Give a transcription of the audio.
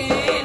Okay.